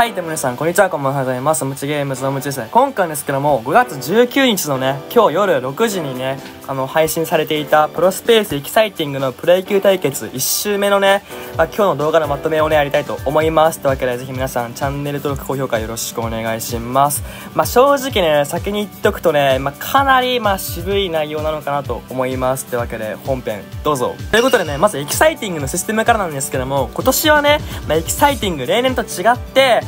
はい、でも皆さん、こんにちは、こんばんは、ございます。ムチゲームズのムチですね。今回ですけども、5月19日のね、今日夜6時にね、あの、配信されていた、プロスピA エキサイティングのプロ野球対決1週目のね、まあ、今日の動画のまとめをね、やりたいと思います。というわけで、ぜひ皆さん、チャンネル登録、高評価よろしくお願いします。まあ、正直ね、先に言っておくとね、まあ、かなり、まあ、渋い内容なのかなと思います。というわけで、本編、どうぞ。ということでね、まずエキサイティングのシステムからなんですけども、今年はね、まあ、エキサイティング、例年と違って、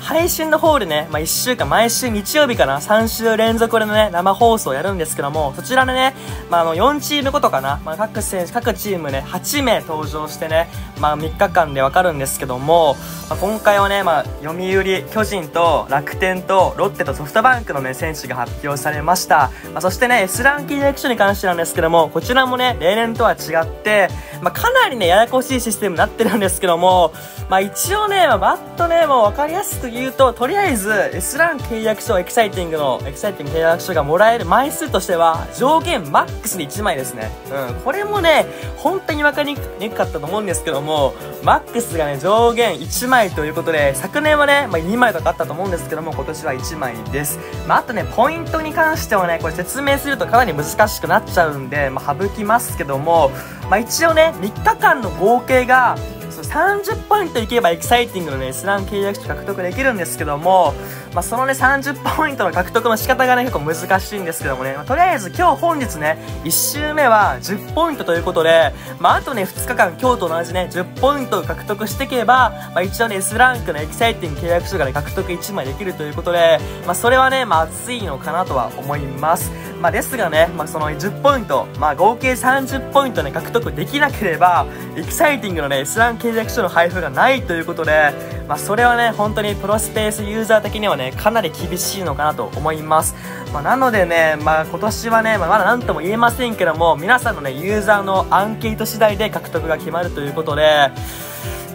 配信の方でね、まあ、1週間、毎週日曜日かな、3週連続でね、生放送やるんですけども、そちらでね、まあ、あの、4チームごとかな、まあ、各選手、各チームね、8名登場してね、まあ、3日間でわかるんですけども、まあ、今回はね、まあ、読売、巨人と楽天とロッテとソフトバンクのね、選手が発表されました。まあ、そしてね、S ラン契約書に関してなんですけども、こちらもね、例年とは違って、まあ、かなりね、ややこしいシステムになってるんですけども、まあ、一応ね、まあ、バッとね、もう分かりやすく言うと、とりあえず、S ランク契約書、エキサイティングの、エキサイティング契約書がもらえる枚数としては、上限マックスで1枚ですね。うん。これもね、本当に分かりにくかったと思うんですけども、マックスがね、上限1枚ということで、昨年はね、まあ、2枚とかあったと思うんですけども、今年は1枚です。まあ、あとね、ポイントに関してはね、これ説明するとかなり難しくなっちゃうんで、まあ、省きますけども、まあ、一応ね、3日間の合計が、30ポイントいけばエキサイティングのね、 S ランク契約書獲得できるんですけども、まあ、そのね、30ポイントの獲得の仕方がね、結構難しいんですけどもね、まあ、とりあえず今日本日ね、1週目は10ポイントということで、まあ、あとね、2日間今日と同じね、10ポイントを獲得していけば、まあ、一応ね、S ランクのエキサイティング契約書がね、獲得1枚できるということで、まあ、それはね、まあ、熱いのかなとは思います。まあ、ですがね、まあ、その10ポイント、まあ、合計30ポイントね、獲得できなければ、エキサイティングのね、S ラン契約書の配布がないということで、まあ、それはね、本当にプロスペースユーザー的にはね、かなり厳しいのかなと思います。まあ、なのでね、まあ、今年はね、まあ、まだ何とも言えませんけども、皆さんのね、ユーザーのアンケート次第で獲得が決まるということで、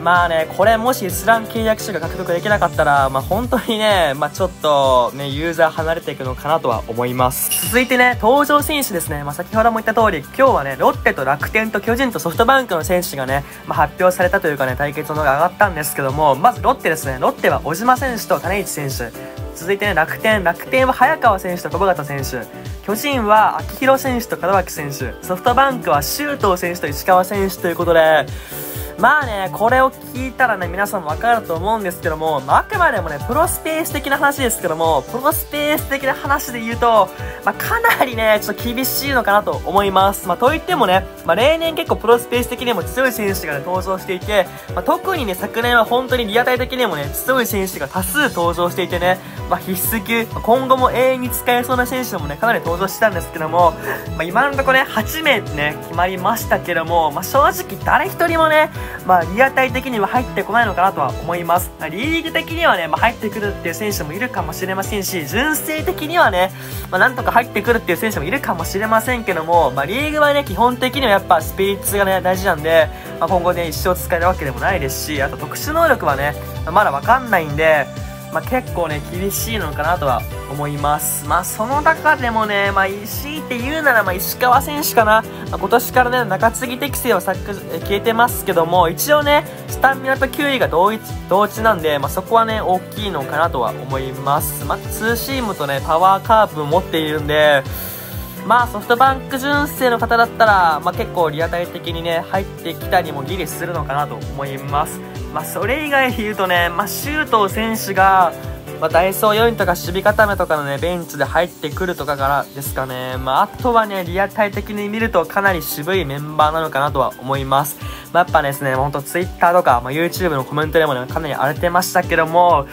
まあね、これもしスラン契約書が獲得できなかったら、まあ本当にね、まあちょっとね、ユーザー離れていくのかなとは思います。続いてね、登場選手ですね。まあ先ほども言った通り、今日はね、ロッテと楽天と巨人とソフトバンクの選手がね、まあ発表されたというかね、対決の動が上がったんですけども、まずロッテですね。ロッテは小島選手と種市選手。続いてね、楽天。楽天は早川選手と小畑選手。巨人は秋広選手と門脇選手。ソフトバンクは周東選手と石川選手ということで、まあね、これを聞いたらね、皆さんもわかると思うんですけども、まあ、あくまでもね、プロスペース的な話ですけども、プロスペース的な話で言うと、まあ、かなりね、ちょっと厳しいのかなと思います。まあ、といってもね、まあ、例年結構プロスペース的にも強い選手が、ね、登場していて、まあ、特にね、昨年は本当にリアタイ的にもね、強い選手が多数登場していてね、まあ、必須級、今後も永遠に使えそうな選手もね、かなり登場してたんですけども、まあ、今のところね、8名ね、決まりましたけども、まあ、正直誰一人もね、まあ、リアタイ的には入ってこないのかなとは思います。リーグ的にはね、まあ、入ってくるっていう選手もいるかもしれませんし、純正的にはね、まあ、なんとか入ってくるっていう選手もいるかもしれませんけども、まあ、リーグはね、基本的にはやっぱスピリッツがね、大事なんで、まあ、今後ね、一生使えるわけでもないですし、あと特殊能力はね、まだわかんないんで、まあ、結構ね、厳しいのかなとは思います。まあ、その中でもね、まあ、石井って言うなら、まあ、石川選手かな。まあ、今年からね、中継ぎ適正を削消えてますけども、一応ね、スタミナと球威が同一、同値なんで、まあ、そこはね、大きいのかなとは思います。まあ、ツーシームとね、パワーカーブ持っているんで、まあソフトバンク純正の方だったら、まあ、結構リアタイ的にね入ってきたりもギリするのかなと思いますまあ、それ以外で言うとね、まあ、周東選手が、まあ、ダイソー4位とか守備固めとかのね、ベンチで入ってくるとかからですかね。まあ、あとはね、リアタイ的に見るとかなり渋いメンバーなのかなとは思います。まあ、やっぱですね、ほんと Twitter とか、まあ、YouTube のコメントでもね、かなり荒れてましたけども、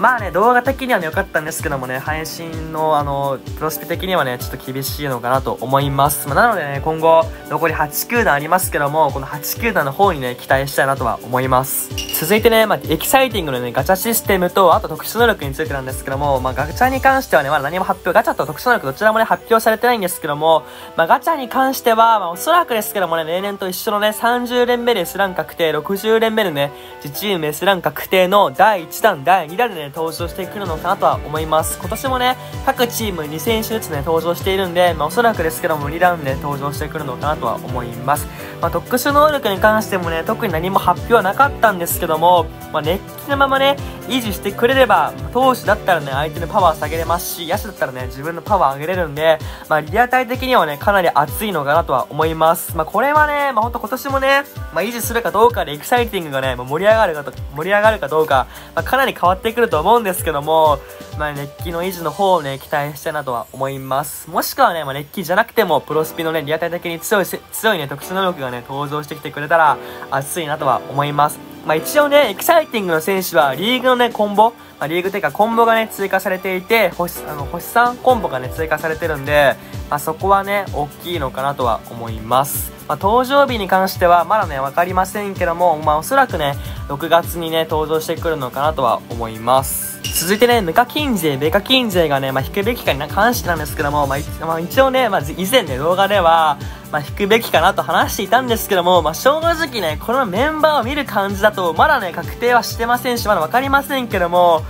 まあね、動画的にはね、良かったんですけどもね、配信の、あの、プロスペ的にはね、ちょっと厳しいのかなと思います。まあ、なのでね、今後、残り8球団ありますけども、この8球団の方にね、期待したいなとは思います。続いてね、まあ、エキサイティングのね、ガチャシステムと、あと特殊能力についてなんですけども、まあ、ガチャに関してはね、まだ何も発表、ガチャと特殊能力どちらもね、発表されてないんですけども、まあ、ガチャに関しては、まあ、おそらくですけどもね、例年と一緒のね、30連目で S ラン確定、60連目でね、自チーム S ラン確定の第1弾、第2弾でね、登場してくるのかなとは思います。今年もね、各チーム2選手ずつね、登場しているんで、まあ、おそらくですけども、2ラウンドで登場してくるのかなとは思います。まあ、特殊能力に関してもね、特に何も発表はなかったんですけども、まあ、熱気のままね、維持してくれれば、投手だったらね、相手のパワー下げれますし、野手だったらね、自分のパワー上げれるんで、まあ、リアタイ的にはね、かなり熱いのかなとは思います。まあ、これはね、まあ、ほんと今年もね、まあ、維持するかどうかでエキサイティングがね、まあ、盛り上がるかと、盛り上がるかどうか、まあ、かなり変わってくると思うんですけども、まあ、熱気の維持の方をね、期待したいなとは思います。もしくはね、まあ、熱気じゃなくても、プロスピのね、リアタイ的に強い、強いね、特殊能力がね、登場してきてくれたら、熱いなとは思います。まあ、一応ね、エキサイティングの選手は、リーグのね、コンボ、まあ、リーグというか、コンボがね、追加されていて、星、あの、星3コンボがね、追加されてるんで、まあ、そこはね、大きいのかなとは思います。まあ、登場日に関しては、まだね、わかりませんけども、まあ、おそらくね、6月にね、登場してくるのかなとは思います。続いてね、無課金税、米課金税がね、まあ、引くべきかに関してなんですけども、まあ、まあ、一応ね、まあ、以前ね、動画では、まあ、引くべきかなと話していたんですけども、まあ、正直ね、このメンバーを見る感じだと、まだね、確定はしてませんし、まだわかりませんけども、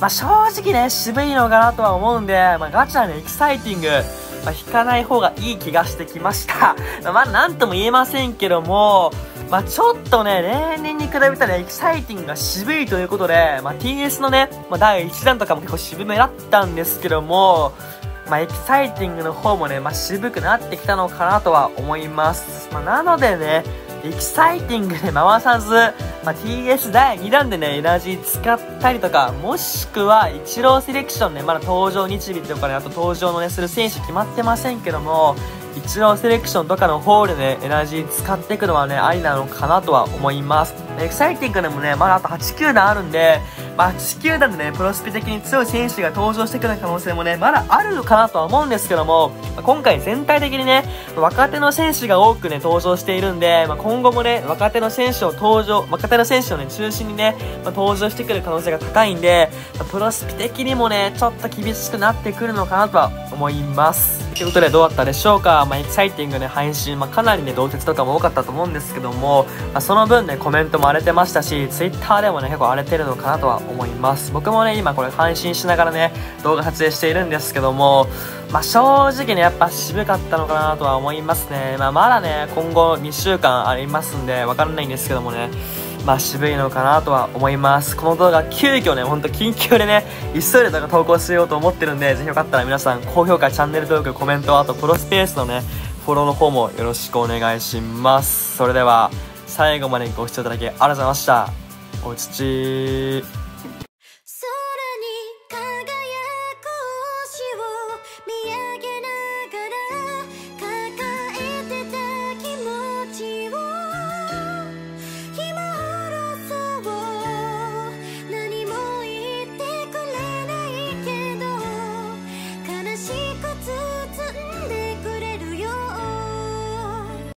まあ、正直ね、渋いのかなとは思うんで、まあ、ガチャね、エキサイティング、まあ、引かない方がいい気がしてきました。まあ、なんとも言えませんけども、まあ、ちょっとね、例年に比べたらエキサイティングが渋いということで、まあ、TS のね、まあ、第1弾とかも結構渋めだったんですけども、まあ、エキサイティングの方もね、まあ、渋くなってきたのかなとは思います。まあ、なのでね、エキサイティングで回さず、まあ、TS 第2弾でね、エナジー使ったりとか、もしくは、イチローセレクションね、まだ登場日日とかね、あと登場のね、する選手決まってませんけども、イチローセレクションとかの方で、エナジー使っていくのはね、ありなのかなとは思います。エキサイティングでもね、まだあと8球団あるんで、まあ、8球団でね、プロスピ的に強い選手が登場してくる可能性もね、まだあるのかなとは思うんですけども、まあ、今回全体的にね、若手の選手が多くね、登場しているんで、まあ、今後もね、若手の選手を登場、若手の選手をね、中心にね、まあ、登場してくる可能性が高いんで、まあ、プロスピ的にもね、ちょっと厳しくなってくるのかなとは思います。ということでどうだったでしょうか？まあ、エキサイティングね、配信、まあ、かなりね、同接とかも多かったと思うんですけども、まあ、その分ね、コメントも荒れてましたし、ツイッターでもね、結構荒れてるのかなとは思います。僕もね、今これ配信しながらね、動画撮影しているんですけども、まあ、正直ね、やっぱ渋かったのかなとは思いますね。まあ、まだね、今後2週間ありますんで、わかんないんですけどもね、まあ渋いのかなとは思います。この動画急遽ね、ほんと緊急でね、急いで動画投稿しようと思ってるんで、ぜひよかったら皆さん高評価、チャンネル登録、コメント、あとプロスペースのね、フォローの方もよろしくお願いします。それでは、最後までご視聴いただきありがとうございました。おちち